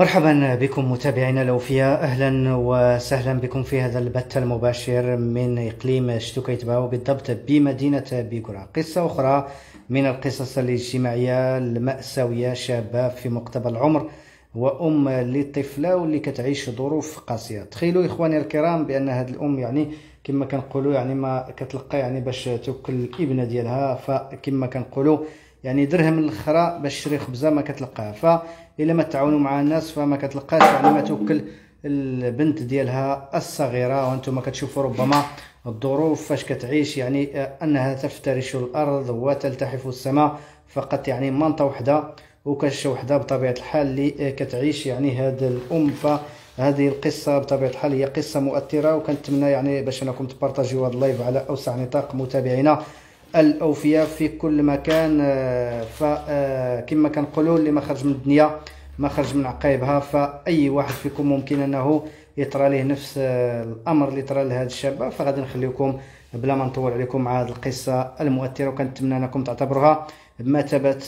مرحبا بكم متابعينا الأوفياء. أهلا وسهلا بكم في هذا البث المباشر من إقليم شتوكيتبا وبالضبط بمدينة بيكورا. قصة أخرى من القصص الاجتماعية المأساوية شابة في مقتبل العمر وأم لطفلة واللي كتعيش ظروف قاسية. تخيلوا إخواني الكرام بأن هذه الأم يعني كما كنقولوا يعني ما كتلقى يعني باش توكل الإبنة ديالها فكما كنقولوا يعني درهم الاخرى باش تشري خبزه ما كتلقاها فالا ما تعاونوا مع الناس فما كتلقاش يعني ما توكل البنت ديالها الصغيرة وأنتم كتشوفوا ربما الظروف فاش كتعيش يعني أنها تفترش الأرض وتلتحف السماء فقط يعني منطقه وحدة وكاش وحدة بطبيعة الحال اللي كتعيش يعني هذا الأم. فهذه القصة بطبيعة الحال هي قصة مؤثرة وكنتمنى يعني باش أنكم تبارطاجيو هذا اللايف على أوسع نطاق متابعينا. الأوفياء في كل مكان آه، فكما آه، كنقولوا اللي ما خرج من الدنيا ما خرج من عقايبها فأي واحد فيكم ممكن أنه يطرى له نفس آه، الأمر اللي طرى لهذا الشابه فغادي نخليكم بلا ما نطول عليكم مع هذه القصة المؤثرة وكنتمنى أنكم تعتبروها بمثابة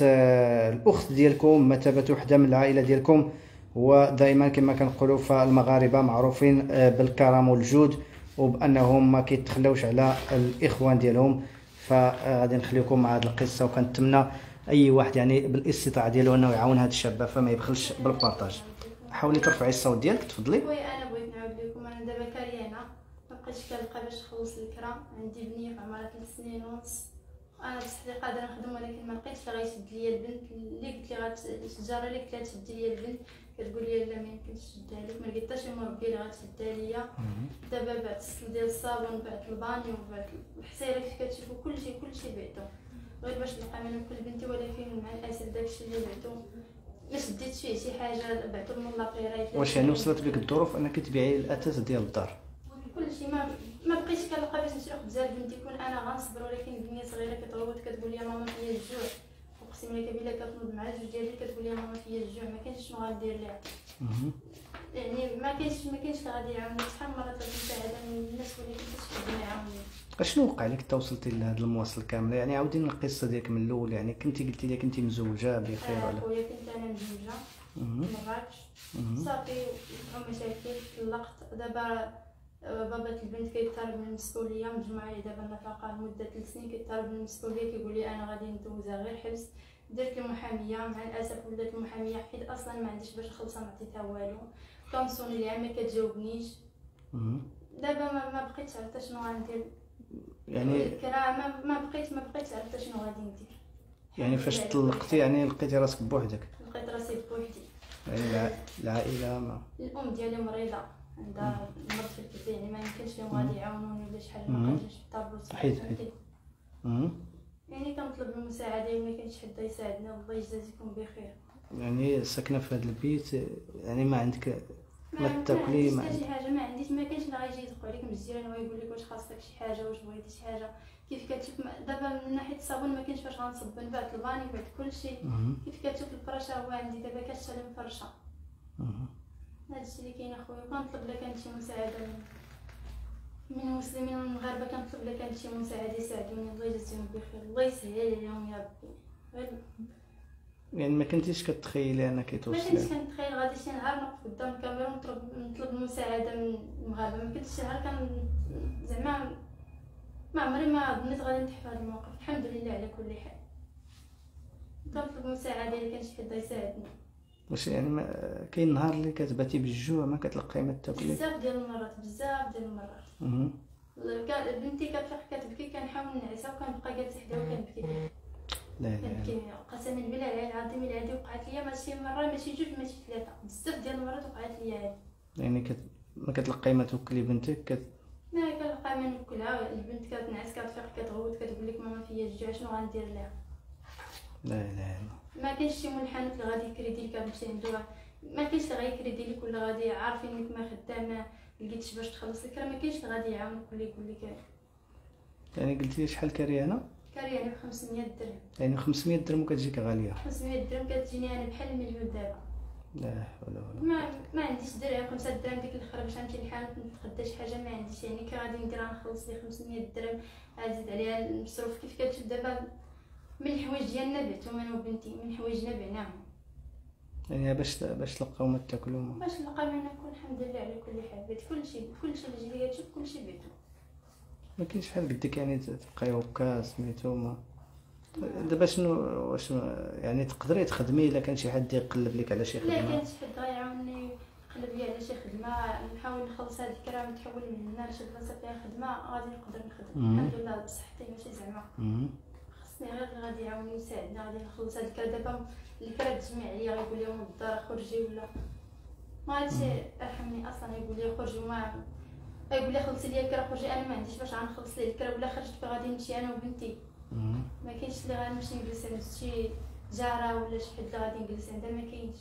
الأخت ديالكم بمثابة وحدة من العائلة ديالكم ودائما كما كنقولوا فالمغاربة معروفين بالكرم والجود وبأنهم ما كيتخلوش على الإخوان ديالهم. فغادي نخليكم مع هذه القصة وكنتمنى أي واحد يعني بالاستطاعة ديالو إنه يعاون هذا الشاب فما يبخلش بالبارطاج. حاولي ترفعي الصوت ديالك تفضلي. وي أنا بغيت نعاود لكم أنا دابا كاريانه ما بقيتش كنلقى باش نخلص الكرا عندي بنية في عمرها 3 سنين ونص. أنا بصحتي قادرة نخدم ولكن ما لقيتش اللي غيشد ليا البنت اللي قلت لي الشجره اللي قلت لها تشد ليا البنت. كتقول لي لا ما يمكنش تشدها لك ما لقيت حتى شي مربي اللي غتشدها ليا دابا بعت السل ديال الصابون بعت البانيو بعت الحصيرة كيف كتشوفوا كلشي كلشي بعتو غير باش نلقى منو كل بنتي ولكن مع الاسف داكشي اللي بعتو ما شديت فيه شي حاجة بعتو من لابريرايت واش يعني وصلت بك الظروف أنك تبيعي الاثاث ديال الدار؟ كلشي ما ما بقيتش كنلقى باش نشري خبزه لبنتي كون أنا غنصبر ولكن الدنيا صغيرة كتغوت كتقول لي ماما فيا الجوع. اقسم لك بالله كتنوض مع الجوج ديالي كتقول لي ماما فيا الجوع ما كاينش شنو غندير ليها. يعني ما كاينش ما اللي غادي يعاوني شحال من مرة طلبت مساعده من الناس ولكن ما يعاوني أشنو وقع لك حتى وصلتي لهاد المواصل كاملة؟ يعني عاودينا القصة ديالك من الأول يعني كنتي قلتي لي كنتي مزوجة بخير ولا؟ خويا كنت أنا مزوجة. مراكش صافي مشاكل طلقت دابا بابا البنت كيطالب من المسؤولية. مجموعة دابا النفقه لمدة ثلاث سنين كيطالب من المسؤولية. كيقول لي أنا غادي ندوزها غير حبس. درت المحاميه مع الأسف ولات المحاميه حيت أصلا ما عنديش باش نخلصها ما عطيتها والو. كنصوني ليها ما كتجاوبنيش دابا ما, بقيتش عرفت شنو غندير يعني ما, ما بقيت ما بقيتش عرفت شنو غادي ندير. يعني فاش طلقتي يعني لقيتي راسك بوحدك. لقيت راسي بوحدي. يعني العائله ما الأم ديالي مريضة. عندها مرض في الكبد يعني ما يمكنش لهم غادي يعاونوني ولا شحال ما بقيتش في الطابور حيت حيت يعني كنطلب المساعده وما كاينش حد يساعدنا الله يجازيكم بخير. يعني ساكنة في هذا البيت يعني ما عندك ما تاكلي ما عنديش شي حاجة ما عنديش ما كاينش اللي غيجي يدق عليك من الجيران ويقول لك واش خاصك شي حاجة واش بغيتي شي حاجة. كيف كتشوف دابا من ناحية الصابون ما كاينش فاش غنصب بعت الباني بعت كلشي كيف كتشوف الفرشة هو عندي دابا كتسلم فرشة. هادشي اللي كاين أخويا كنطلب لك أنت شي مساعدة. من المسلمين والمغاربه كنطلب لك شي مساعدة يساعدوني الله يجزيهم بخير. الله يسهل عليهم يا ربي. يعني ما كنتيش كتخيلي أنك توصلي ما كنتش كنتخيل. غادي شي نهار نوقف قدام الكاميرا ونطلب نطلب المساعده من المغاربة. ما كنتش شي نهار كان زعما ما عمري ما ظنيت غادي نتحف هذا الموقف. الحمد لله على كل حال. كنطلب مساعدة إلا كان شي حد يساعدني. واش يعني ما كاين نهار اللي كتباتي بالجوع ما كتلقاي ما تاكلي. بزاف ديال المرات بزاف ديال المرات. بنتي كتفيق كتبكي كنحاول نعسها وكنبقى جالسه حداها وكنبكي لا لا قسما بالله العظيم الا هادي وقعت ليا ماشي مرة ماشي جوج ماشي ثلاثة. بزاف ديال المرات وقعت ليا هادي. يعني كت... ما كتلقاي ما توكلي بنتك كت... ما كنلقى ما نوكلها. البنت كتنعس كتفيق كتغوت كتقول لك ماما فيا الجوع شنو غندير لها؟ لا لا. ما كاينش شي منحنى اللي غادي يكريدي لك باش عنده ما كاينش اللي غيكريدي لك ولا غادي عارفين إنك ما خدامه لقيتش باش تخلص لك راه ما كاينش اللي غادي يعاونك ولا يقول لك. يعني قلتي لي شحال كريانه كريانه ب 500 درهم. يعني 500 درهم كتجيك غالية. 500 درهم كتجيني أنا بحال المليون دابا. لا ولا ولا ما ما عنديش درهم. 5 درهم ديك الأخرى باش نمشي للحانوت نتغدى شي حاجة ما عنديش. يعني كي غادي ندير نخلص لي 500 درهم ازيد عليها المصروف كيف كتشوف دابا من الحوايج ديالنا بعتهم أنا وبنتي من حوايجنا بعناهم يعني باش باش تلقاو ما تاكلوا ما باش نلقى ما نكون الحمد لله على كل حال. بيت كلشي جاي تشوف كلشي بيتو. ما كاينش بحال قدك يعني تبقاي هكا سميتو ما دابا شنو واش يعني تقدري تخدمي إلا كان شي حد يقلب لك على شي لا خدمة؟ كان شي حد غيعاوني يقلب لي على شي خدمة. نحاول نخلص هاد الكرا ونتحول من هنا لشي بلاصة فيها خدمة غادي نقدر نخدم. الحمد لله بصحتي ماشي زعما. خصني غير غادي يعاوني يساعدني غادي نخلص هاد الكرا دابا الكرا تجمع عليا غيقول لي من الدار خرجي ولا؟ ما هادشي أرحمني أصلا يقول لي خرجي وما يقول لي خلصي لي الكرا خرجي. أنا ما عنديش باش غنخلص ليه الكرا ولا خرجت فغادي نمشي أنا وبنتي. ما كاينش اللي غنمشي نجلس عند شي جارة ولا شي حد اللي غادي نجلس عندها ما كاينش.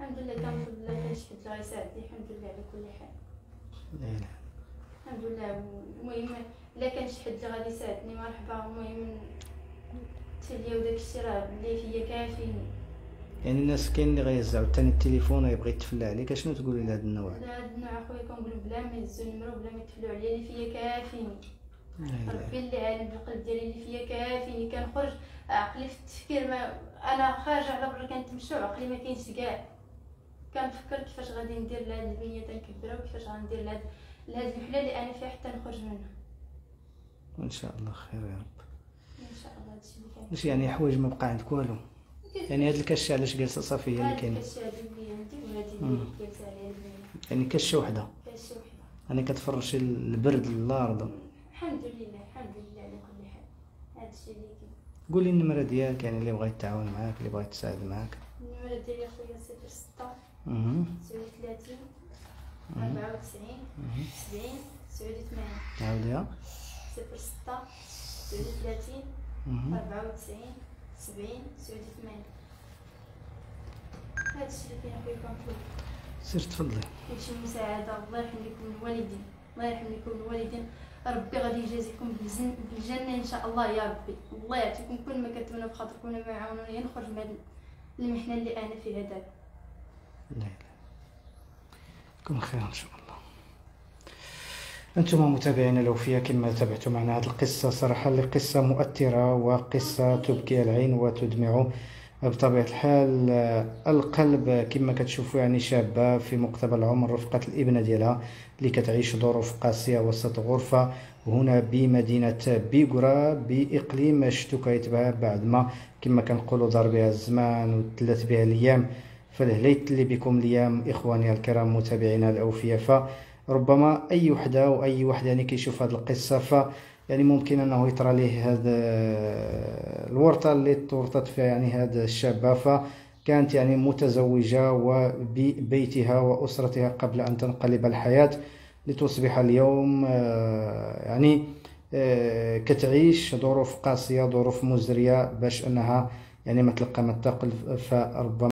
الحمد لله كنقول لا كاين شي حد اللي غيساعدني الحمد لله على كل حال. اله الحمد لله. المهم الا كان شي حد اللي غادي يساعدني مرحبا. المهم تليا وداك الشيء راه اللي فيا كافيني يعني الناس كاين اللي غيهزوا ثاني التليفون ويبغي يتفلى عليك اشنو تقولي لهذا النوع؟ هاد النوع أخويا كنقول بلا ما يهزوا النمرو بلا ما يتفلوا عليا اللي فيا كافيني لا اله ربي اللي عالم بالقلب ديالي اللي فيا كافيني كنخرج عقلي في التفكير ما أنا خارجة على برا كنتمشى وعقلي ما كاينش كاع. كنفكر كيفاش غادي ندير لهاد البنية تنكبرها وكيفاش غندير لهاد لهاد الوحله اللي أنا فيها حتى نخرج منها. إن شاء الله خير يا رب. إن شاء الله هادشي اللي واش يعني حوايج ما بقى عندك والو؟ يعني هاد الكشه علاش جالسة صافي هي اللي هاد كاين الكاشة هادي اللي عندي وهادي. اللي جالسة عليها يعني كشه وحدة. كاشة وحدة. يعني كتفرشي البرد للأرض. الحمد لله الحمد لله على كل حال. هادشي اللي كاين. قولي النمرة ديالك يعني اللي بغا يتعاون معاك اللي بغا يتساعد معاك. النمرة ديالي أخويا صفر ستة. أها تسعود وثلاثين مم. أربعة وتسعين. أها سبعين. تسعود وثمانين عاوديها. صفر ستة تسعود وثلاثين أها أربعة وتسعين سبعين تسعود وثمانين. هادشي اللي كاين أخويا كنطلب سير تفضلي. كلشي مساعدة. الله يرحم لكم الوالدين. الله يرحم لكم الوالدين. ربي غادي يجازيكم بالجن- بالجنة إن شاء الله يا ربي. الله يعطيكم كل ما كتمنوا بخاطركم وما يعاونوني نخرج من هاد المحنة اللي أنا فيها دابا. لا لا. يكون خير إن شاء الله. أنتم متابعينا الاوفياء كما تابعتم معنا هذه القصة صراحة القصة مؤثرة وقصة تبكي العين وتدمع بطبيعة الحال. القلب كما كتشوفوا يعني شابة في مقتبل العمر رفقة الابنه ديالها اللي كتعيش ظروف قاسيه وسط غرفة هنا بمدينة بيغورا بإقليم شتوكايتبا بعد ما كما كنقولوا دار بها الزمان وتلات بها الأيام. فالهليت اللي بكم اليوم إخواني الكرام متابعينا الاوفياء فربما أي وحدة واي واحد يعني كيشوف هذه القصة ف يعني ممكن أنه يطرى ليه هذا الورطة اللي تورطت فيها يعني هذه الشابة فكانت يعني متزوجة وببيتها وأسرتها قبل أن تنقلب الحياة لتصبح اليوم آه، يعني آه، كتعيش ظروف قاسية ظروف مزرية باش أنها يعني ما تلقى ما تاكل فربما